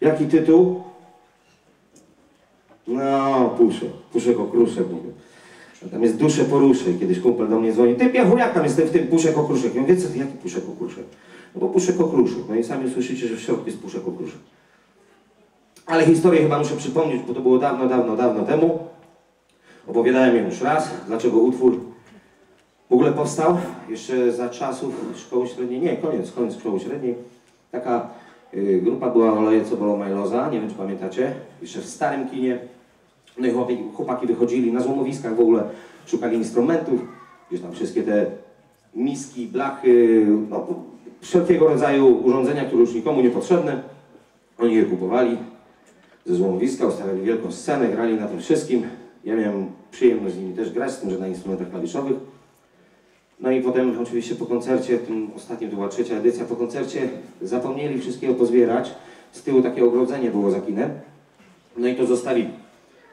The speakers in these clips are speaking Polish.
Jaki tytuł? No, puszę. Puszek okruszek mówię. Tam jest duszę poruszę. I Kiedyś kumpel do mnie dzwoni. Ty Piachu, jak tam w tym puszek okruszek? Ja mówię, co ty, jaki puszek okruszek? No bo puszek okruszek. No i sami słyszycie, że w środku jest puszek okruszek. Ale historię chyba muszę przypomnieć, bo to było dawno, dawno, dawno temu. Opowiadałem ją już raz, dlaczego utwór w ogóle powstał. Jeszcze za czasów szkoły średniej, nie, koniec, koniec szkoły średniej. Taka grupa była Oleje Cebolo Majloza, nie wiem czy pamiętacie, jeszcze w starym kinie. No i chłopaki, chłopaki wychodzili na złomowiskach w ogóle, szukali instrumentów, gdzieś tam wszystkie te miski, blachy, no, wszelkiego rodzaju urządzenia, które już nikomu niepotrzebne. Oni je kupowali ze złomowiska, ustawiali wielką scenę, grali na tym wszystkim. Ja miałem przyjemność z nimi też grać, z tym, że na instrumentach klawiszowych. No i potem oczywiście po koncercie, tym ostatnim to była trzecia edycja, po koncercie zapomnieli wszystkiego pozbierać. Z tyłu takie ogrodzenie było za kinem. No i to zostawili.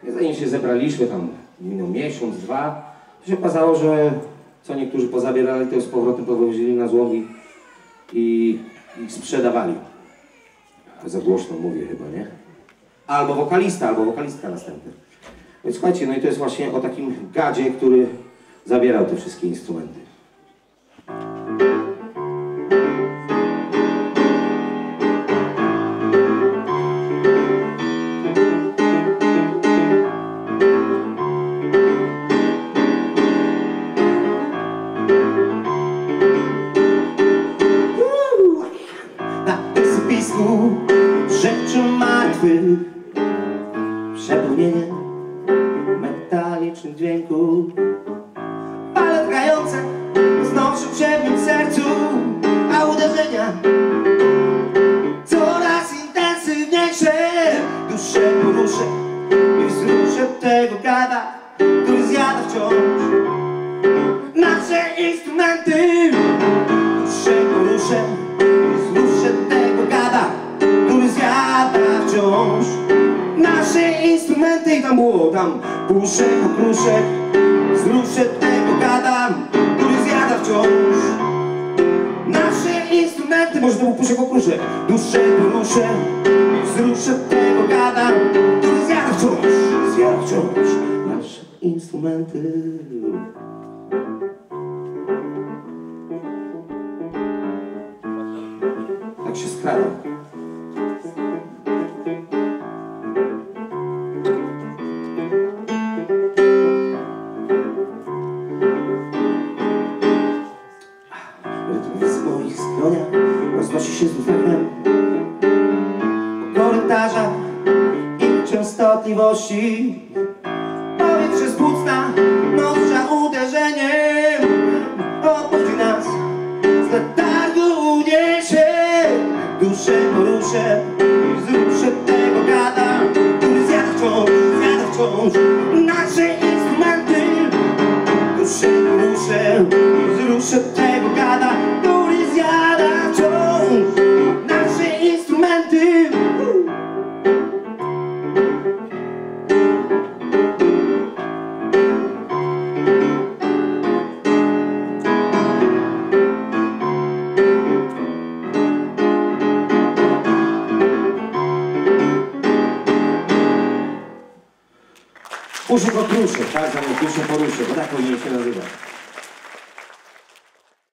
I zanim się zebraliśmy, tam minął miesiąc, dwa, to się okazało, że co niektórzy pozabierali, to z powrotem powozili na złom i, i, i sprzedawali. Za głośno mówię chyba, nie? Albo wokalista, albo wokalistka następny. Więc słuchajcie, no i to jest właśnie o takim gadzie, który zabierał te wszystkie instrumenty. Dźwięków Fale grające znoszą się w mym sercu A uderzenia coraz intensywniejsze. Duszę poruszę i wzruszę tego gada Który zjada wciąż nasze instrumenty. Duszę poruszę i wzruszę tego gada Który zjada wciąż nasze instrumenty. I tam było tam puszek, okruszek Wzruszę tego gada Który zjada wciąż. Nasze instrumenty, może to był puszek okruszek Duszę, poruszę wzruszę tego gada Który zjada wciąż, zjada wciąż Nasze instrumenty. Tak się skradał. Rytm w moich skroniach roznosi się z echem Po korytarzach i częstotliwości. Powietrze z płucna noża uderzeniem Obudzi nas z letargu uniesie Duszę poruszę i wzruszę tego gada. Który zjada wciąż, zjada wciąż nasze Puszek okruszek, tak? Zamiast duszę poruszę, bo tak powinien się nazywać.